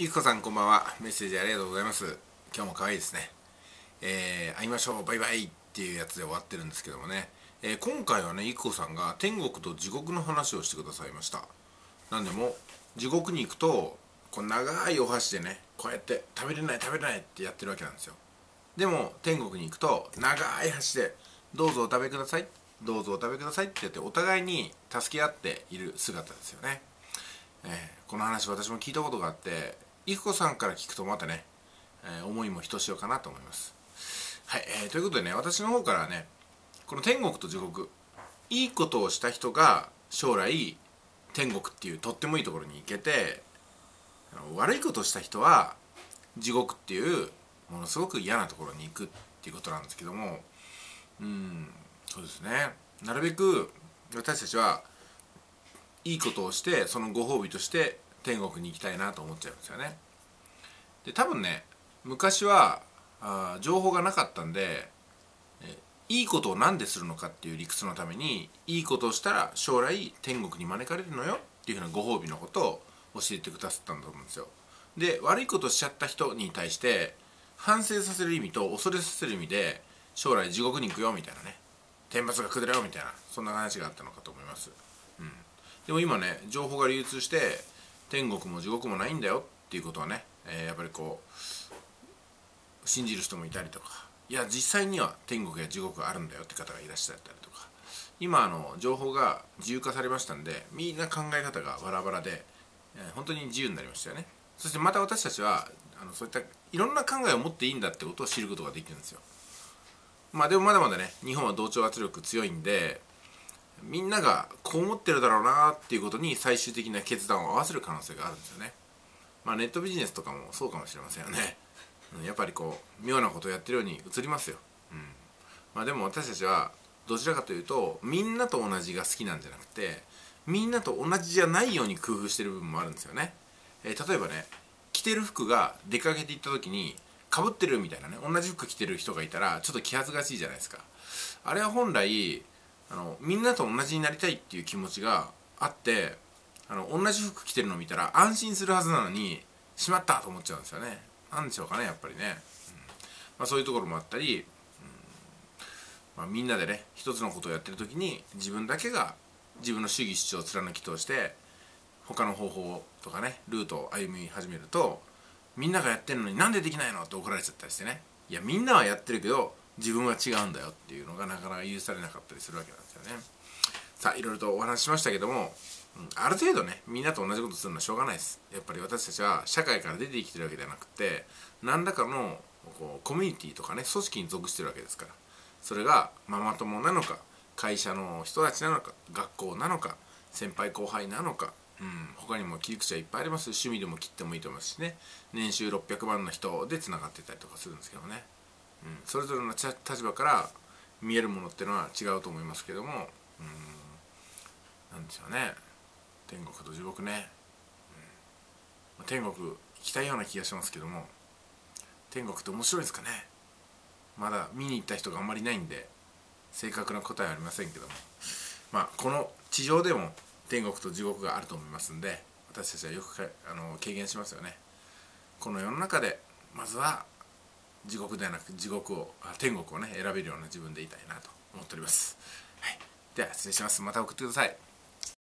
ゆきこさんこんばんは。メッセージありがとうございます。今日も可愛いですね。えー、会いましょう。バイバイ。っていうやつで終わってるんですけどもね、えー、今回はねゆきこさんが天国と地獄の話をしてくださいました。なんでも地獄に行くとこう長いお箸でねこうやって食べれない食べれないってやってるわけなんですよ。でも天国に行くと長い箸でどうぞお食べください。どうぞお食べください。って言ってお互いに助け合っている姿ですよね、えー、この話私も聞いたことがあっていくこさんから聞くとまたね、えー、思いもひとしおかなと思います。はい、えー、ということでね私の方からねこの天国と地獄いいことをした人が将来天国っていうとってもいいところに行けて悪いことをした人は地獄っていうものすごく嫌なところに行くっていうことなんですけどもうんそうですね。なるべく私たちはいいことをしてそのご褒美として天国に行きたいなと思っちゃうんですよね。で多分ね昔はあ情報がなかったんでいいことを何でするのかっていう理屈のためにいいことをしたら将来天国に招かれるのよっていうふうなご褒美のことを教えてくださったんだと思うんですよ。で悪いことをしちゃった人に対して反省させる意味と恐れさせる意味で将来地獄に行くよみたいなね。天罰が下るよみたいなそんな話があったのかと思います、うん、でも今ね情報が流通して天国も地獄もないんだよ。っていうことはね、えー、やっぱりこう信じる人もいたりとかいや実際には天国や地獄があるんだよ。って方がいらっしゃったりとか。今あの情報が自由化されましたんでみんな考え方がバラバラで、えー、本当に自由になりましたよね。そしてまた私たちはあのそういったいろんな考えを持っていいんだってことを知ることができるんですよ。まあでもまだまだね日本は同調圧力強いんでみんながこう思ってるだろうなっていうことに最終的な決断を合わせる可能性があるんですよね。まあネットビジネスとかもそうかもしれませんよね、やっぱりこう妙なことをやってるように映りますよ、うん、まあでも私たちはどちらかというとみんなと同じが好きなんじゃなくてみんなと同じじゃないように工夫してる部分もあるんですよね、えー、例えばね着てる服が出かけていった時にかぶってるみたいなね同じ服着てる人がいたらちょっと気恥ずかしいじゃないですか。あれは本来あのみんなと同じになりたいっていう気持ちがあってあの同じ服着てるの見たら安心するはずなのにしまったと思っちゃうんですよね。なんでしょうかねやっぱりね、うん。まあ、そういうところもあったり、うん。まあ、みんなでね一つのことをやってる時に自分だけが自分の主義主張を貫き通して他の方法とかねルートを歩み始めるとみんながやってるのになんでできないのって怒られちゃったりしてね。いやみんなはやってるけど自分は違うんだよっていうのがなかなか許されなかったりするわけなんですよね。さあいろいろとお話ししましたけども、うん、ある程度ねみんなと同じことするのはしょうがないです。やっぱり私たちは社会から出てきてるわけではなくて何らかのこうコミュニティとかね組織に属してるわけですから。それがママ友なのか会社の人たちなのか学校なのか先輩後輩なのかうん、他にも切り口はいっぱいあります。趣味でも切ってもいいと思いますしね。年収600万の人でつながってたりとかするんですけどね、うん、それぞれの立場から見えるものっていうのは違うと思いますけども、うん、なんでしょうね。天国と地獄ね、うん、天国行きたいような気がしますけども天国って面白いですかね。まだ見に行った人があんまりないんで正確な答えはありませんけども。まあこの地上でも天国と地獄があると思いますんで私たちはよくあの軽減しますよね。この世の中でまずは地獄ではなく地獄を天国をね選べるような自分でいたいなと思っております、はい、では失礼します。また送ってください。